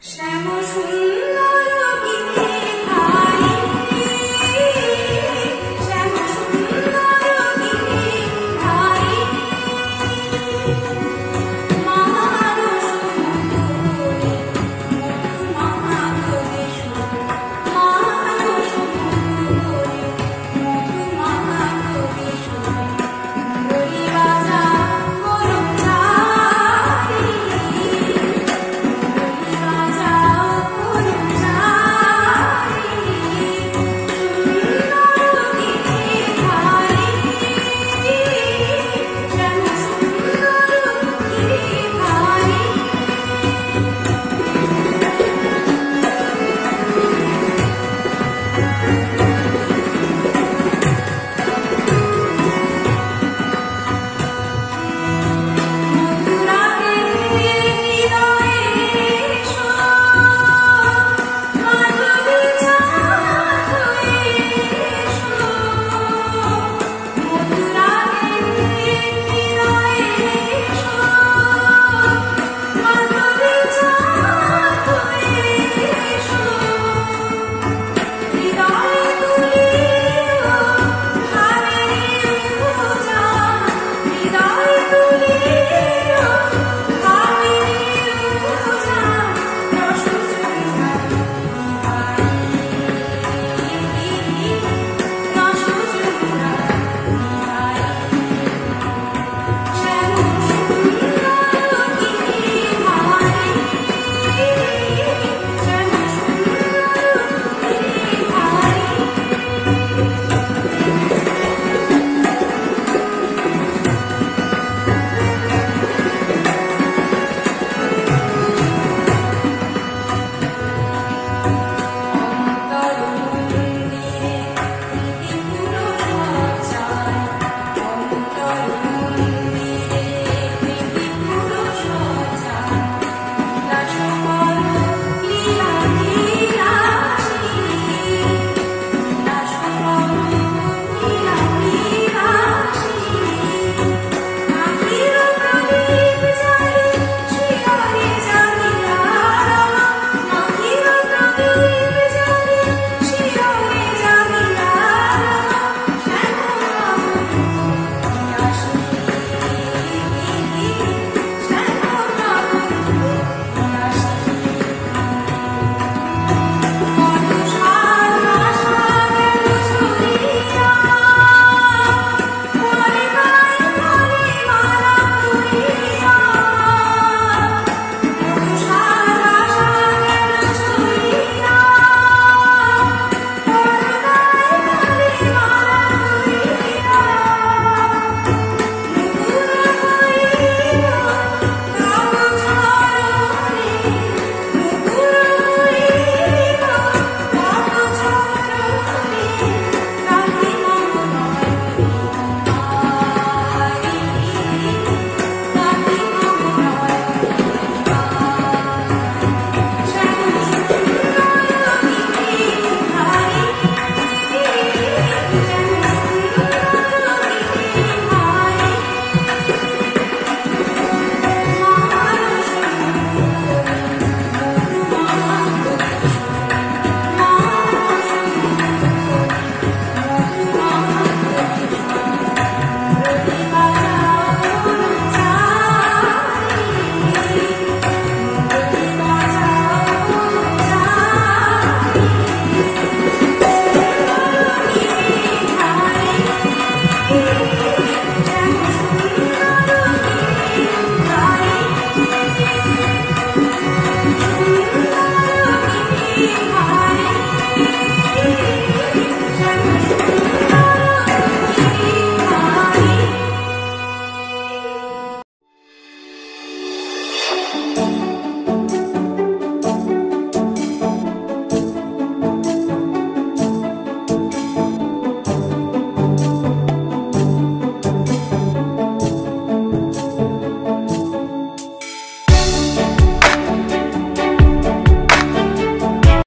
什么时？